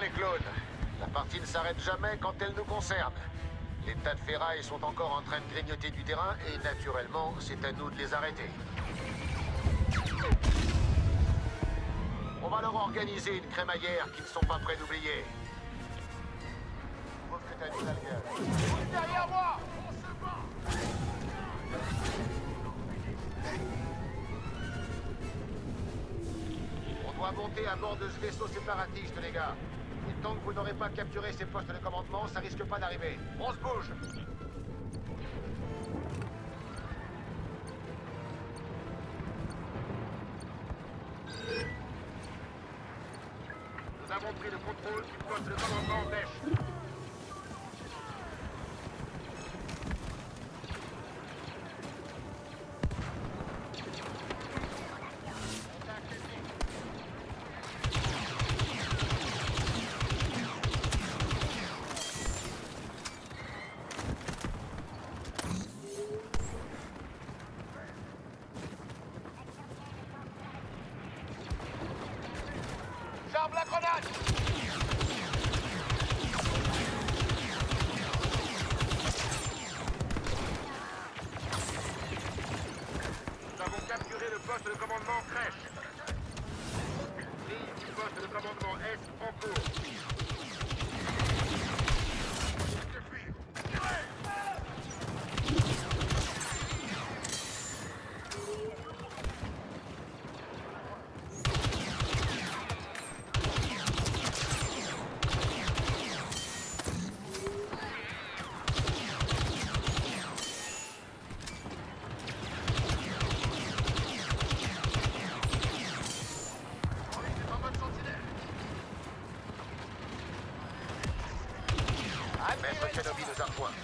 les clones. La partie ne s'arrête jamais quand elle nous concerne. Les tas de ferrailles sont encore en train de grignoter du terrain et naturellement, c'est à nous de les arrêter. On va leur organiser une crémaillère qu'ils ne sont pas prêts d'oublier. Derrière moi On doit monter à bord de ce vaisseau séparatiste, les gars. Tant que vous n'aurez pas capturé ces postes de commandement, ça risque pas d'arriver. On se bouge Nous avons pris le contrôle du poste de commandement en Kenobi nous a rejoints.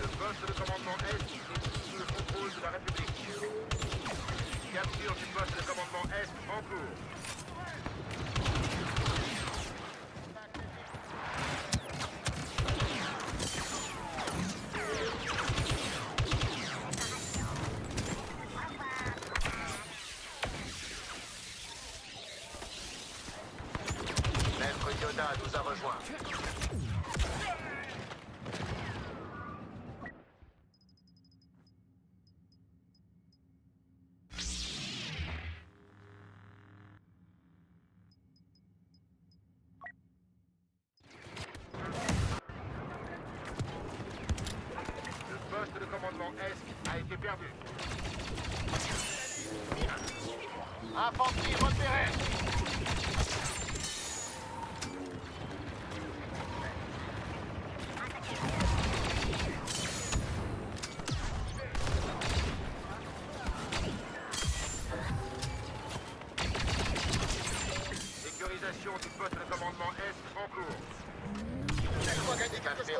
Le poste de commandement Est est sous le contrôle de la République. Capture du poste de commandement Est en cours.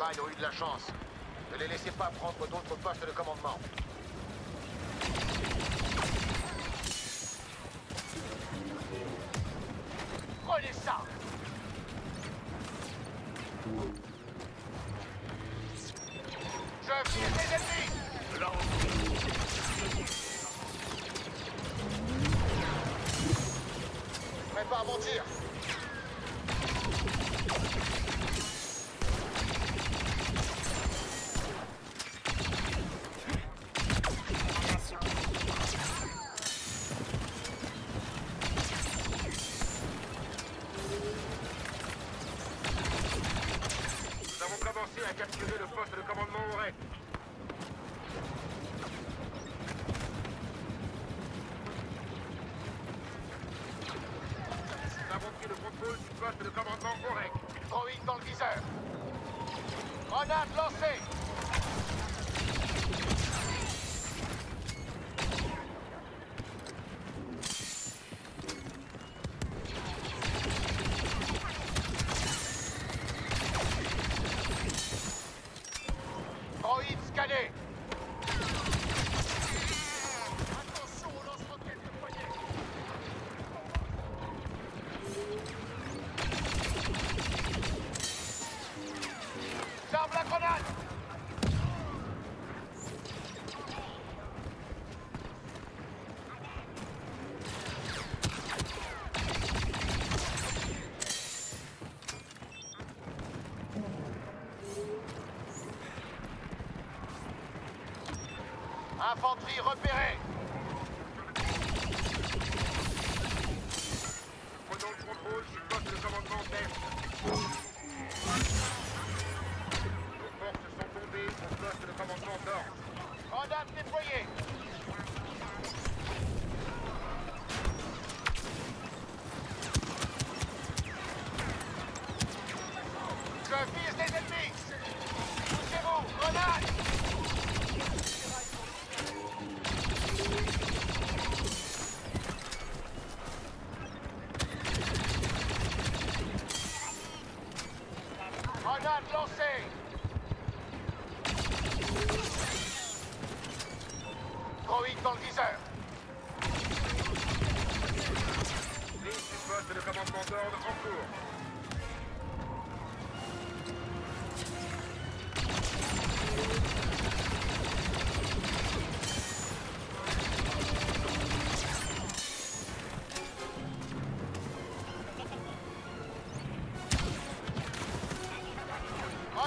Ont eu de la chance. Ne les laissez pas prendre d'autres postes de commandement. Commencé à capturer le poste de commandement au REC. Nous avons pris le contrôle du poste de commandement au. Droïde dans le viseur Grenade lancée Infanterie repérée Prenons le contrôle sur le poste de commandement d'Est. Nos forces sont tombées au poste de commandement d'Or. Mandat déployé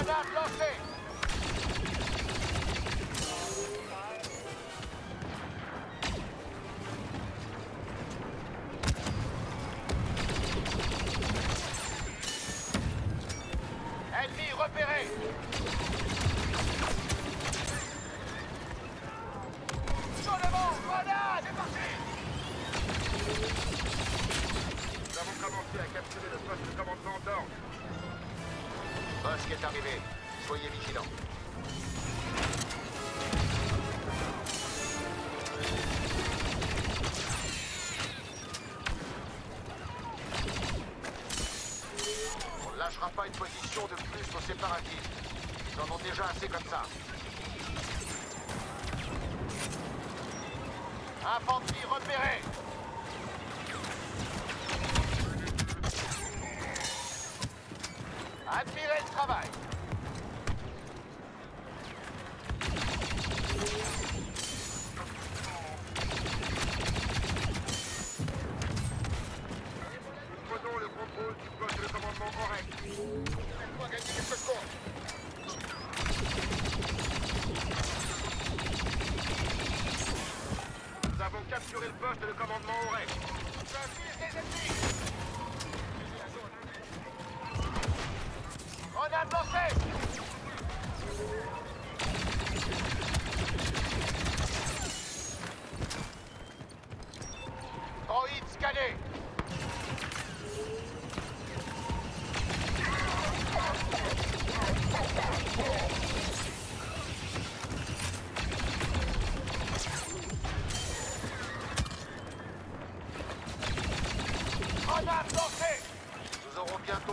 Granatloch Admirez le travail.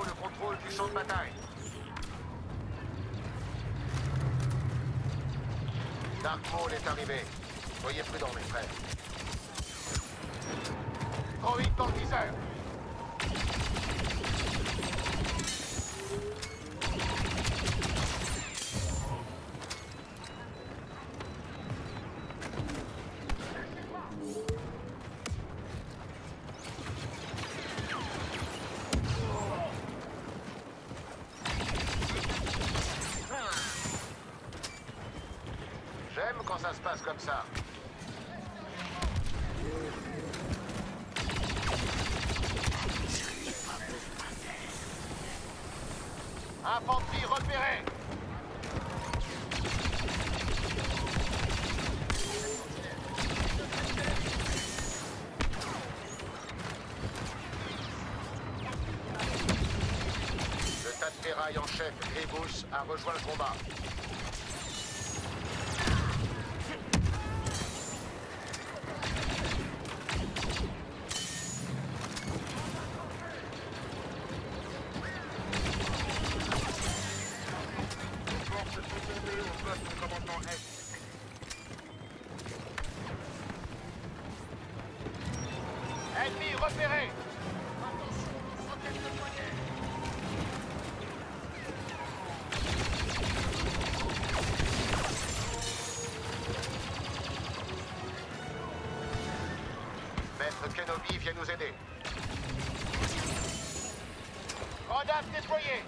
le contrôle du champ de bataille. Dark Maul est arrivé. Soyez prudents, mes frères. Trop vite dans le viseur chef Ebus a rejoint le combat. Kenobi vient nous aider. Rodap déployé.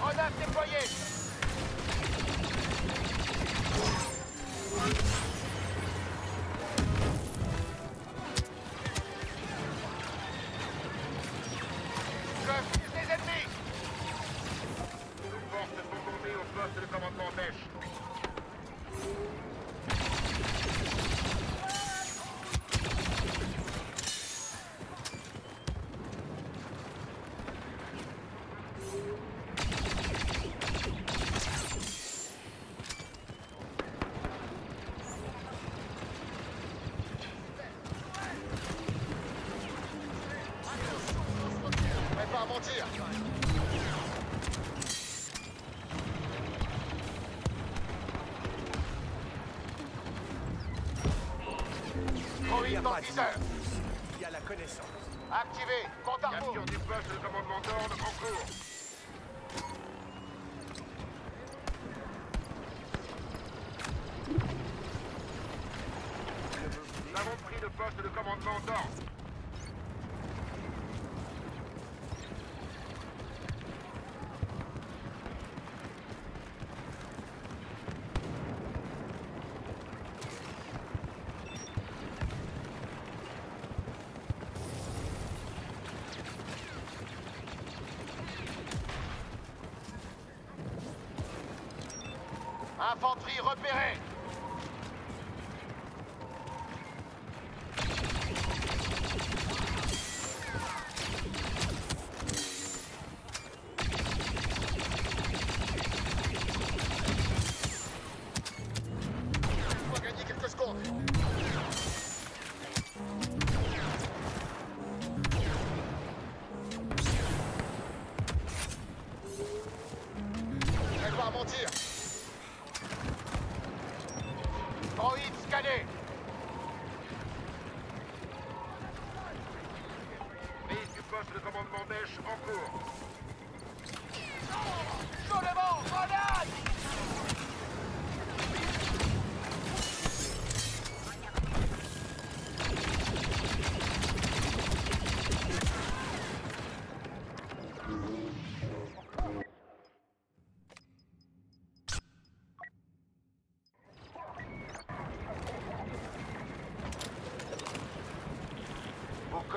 Rodap déployé. Coffre Il y a la connaissance. Activé. Infanterie repérée.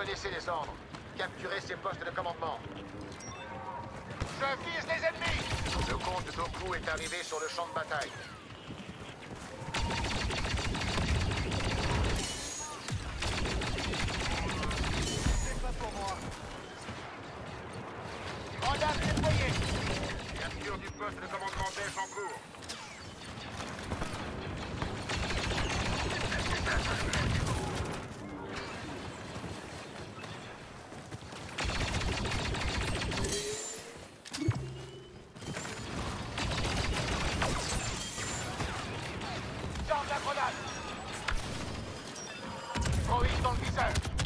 Connaissez les ordres. Capturez ces postes de commandement. Je vise les ennemis Le comte Doku est arrivé sur le champ de bataille. out.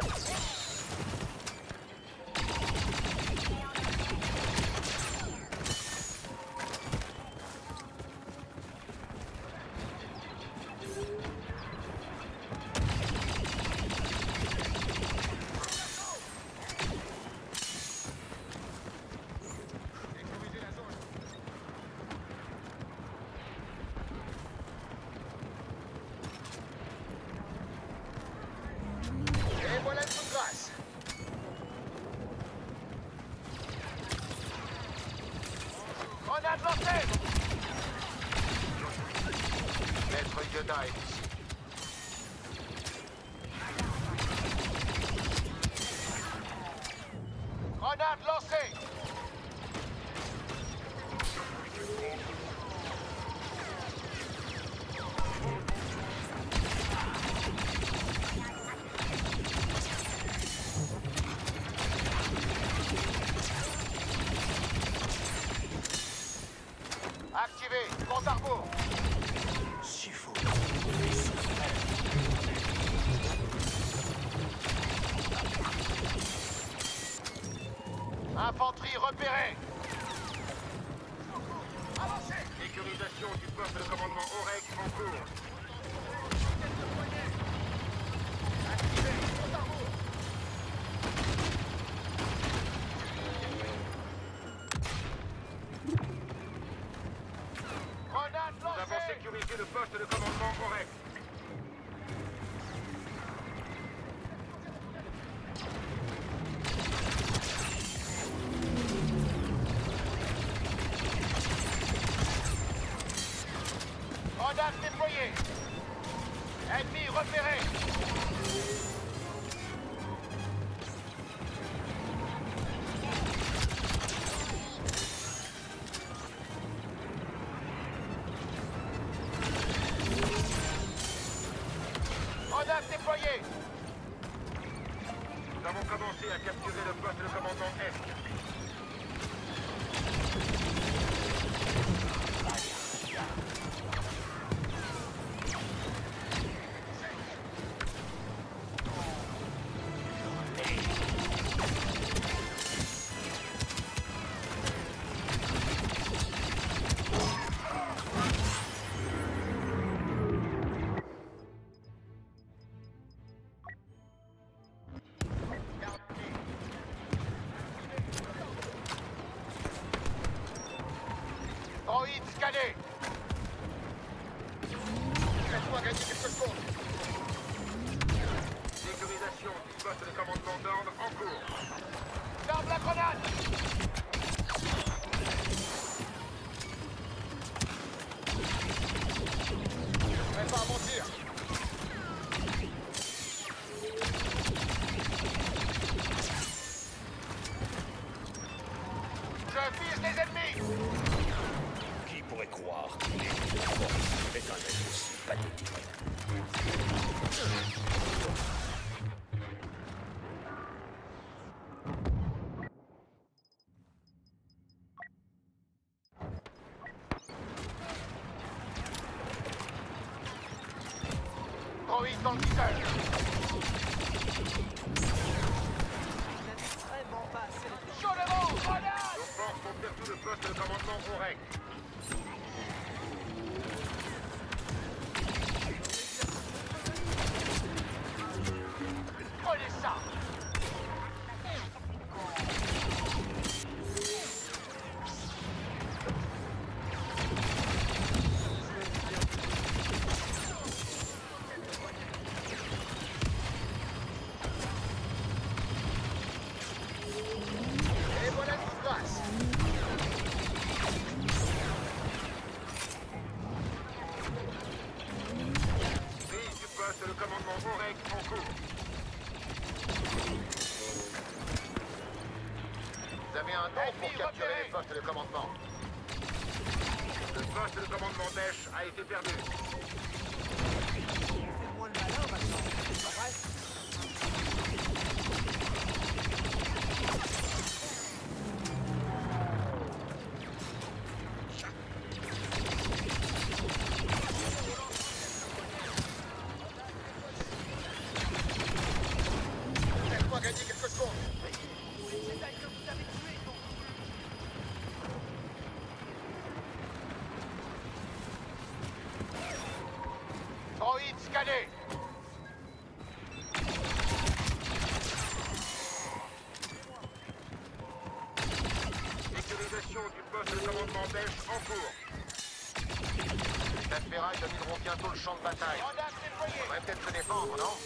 上步 on site. a été perdu. bientôt le champ de bataille. On pourrait peut-être se défendre, non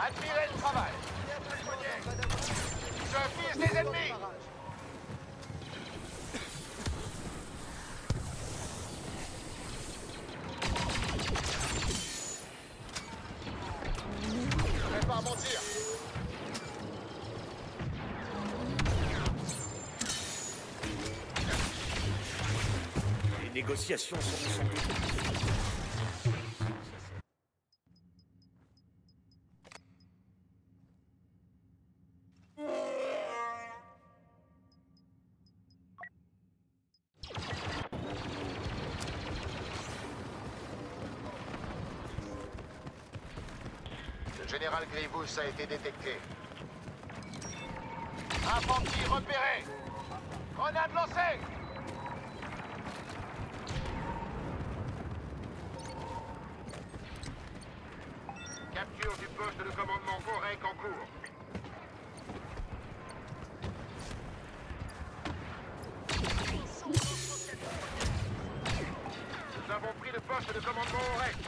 Admirez le travail. Je vise les ennemis Le général Grivous a été détecté. Infanterie repérée Grenade lancée. commandement correct en cours. Nous avons pris le poste de commandement au.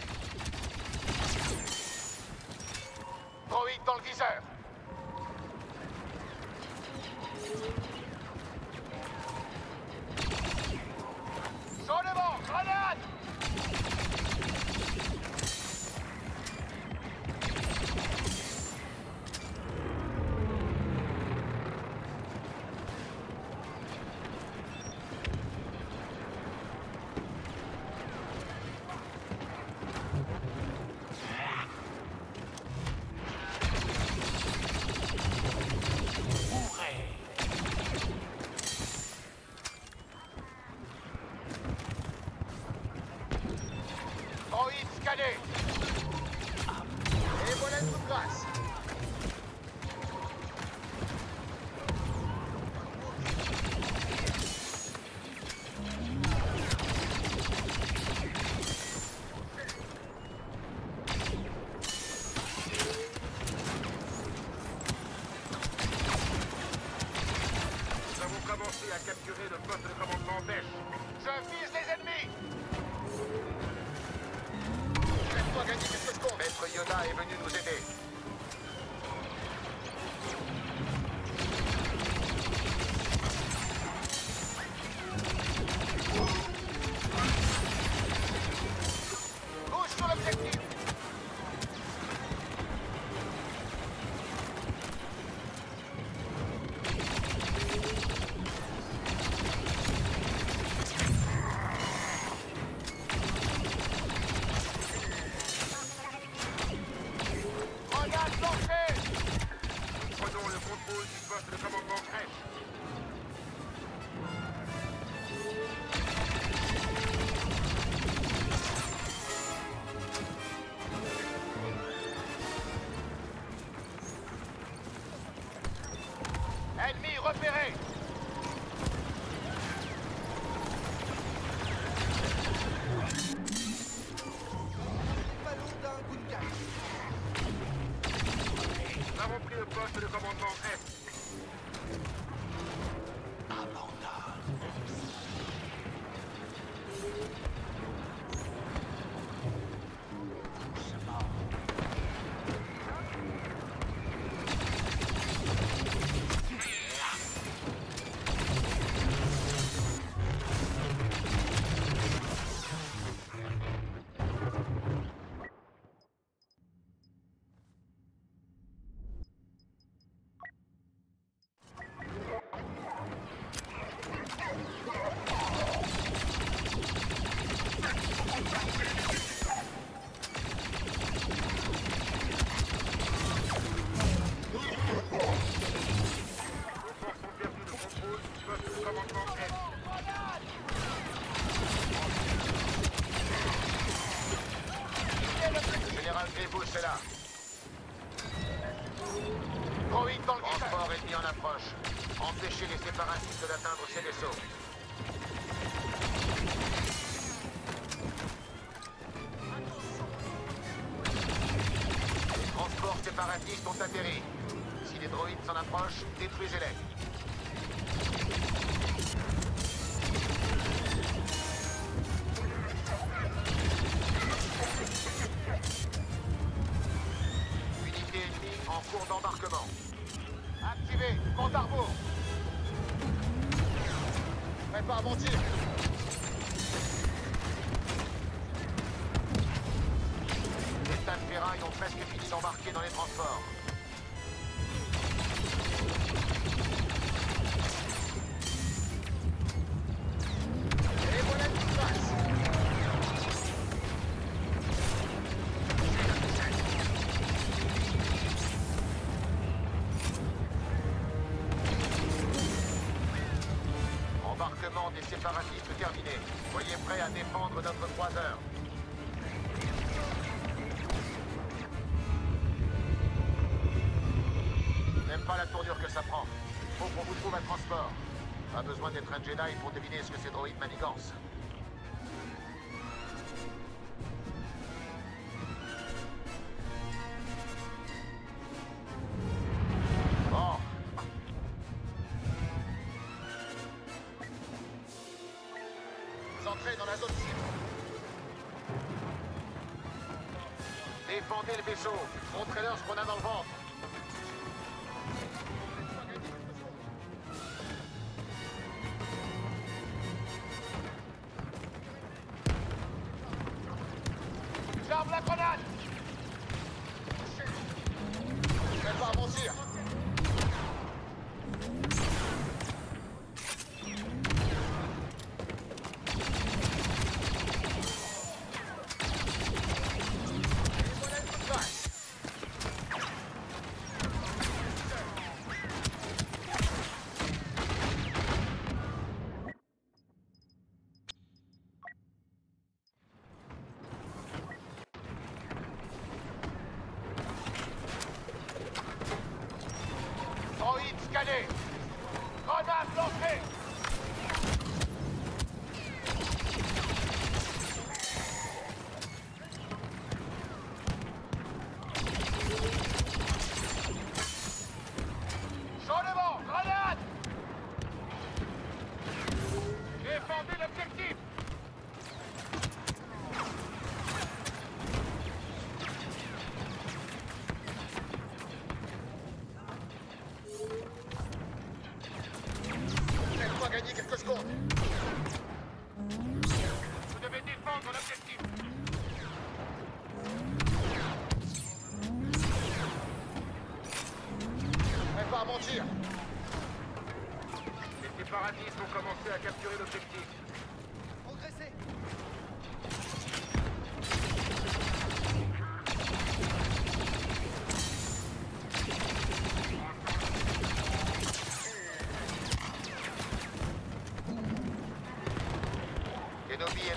débarquement. Activé, compte à rebours. Prépare mon tir. Les tas de ferrailles ont presque fini d'embarquer dans les transports. un Jedi pour deviner ce que ces droïdes manigancent. dans la zone cible. Défendez le vaisseau. Montrez-leur ce qu'on a dans le ventre.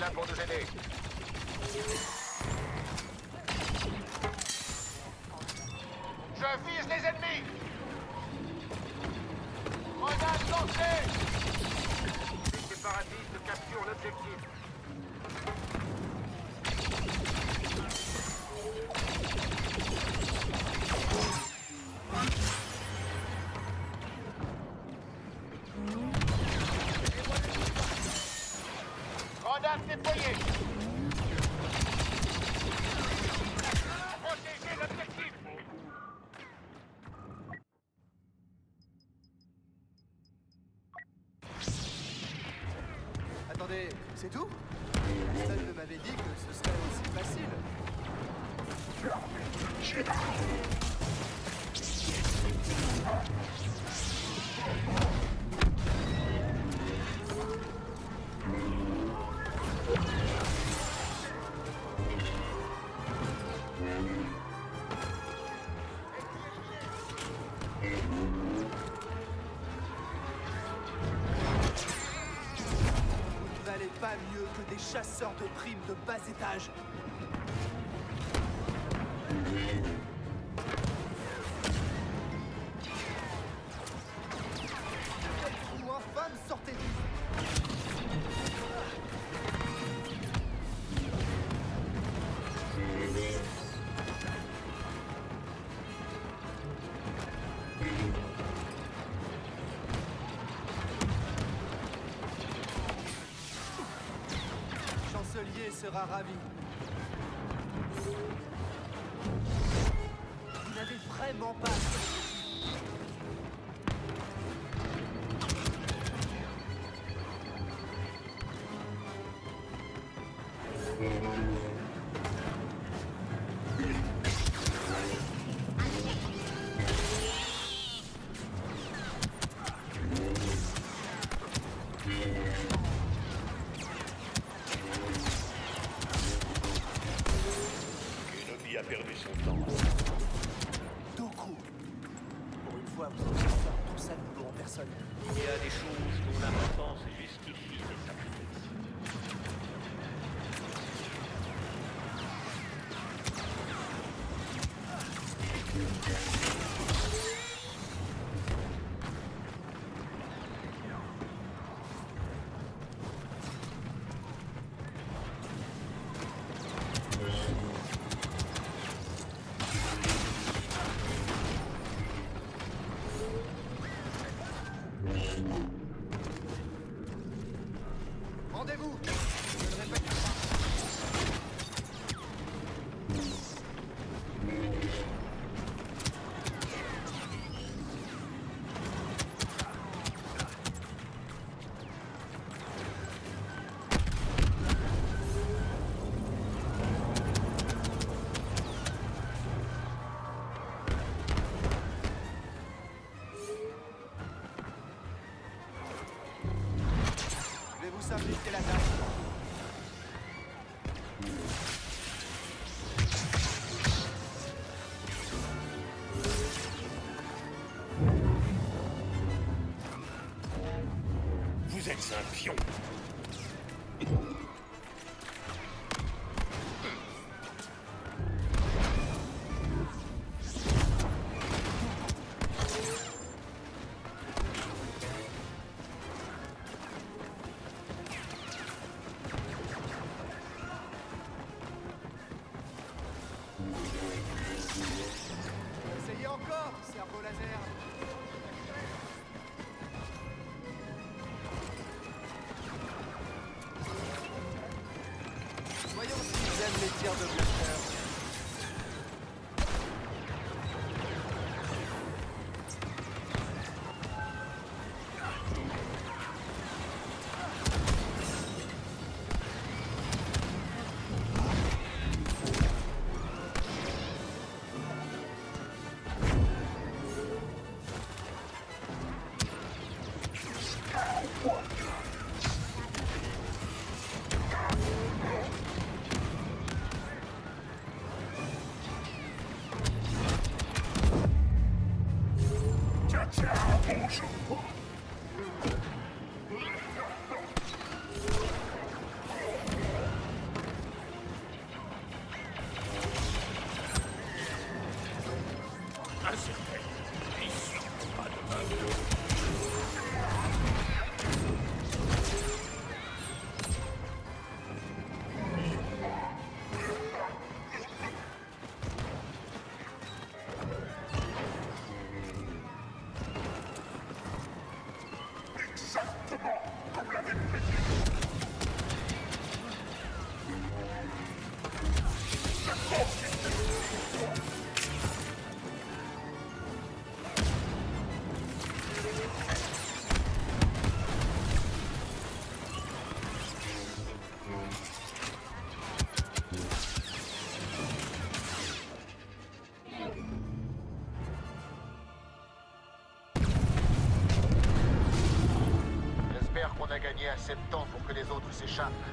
Là pour nous aider. Je vise les ennemis Grenade lancée Les séparatistes capturent l'objectif. Tout des chasseurs de primes de bas étage. Ravi. Vous n'avez vraiment pas... vous simplifier la tâche. Cerveau laser. Voyons s'ils aiment les tirs de Gagné assez de temps pour que les autres s'échappent.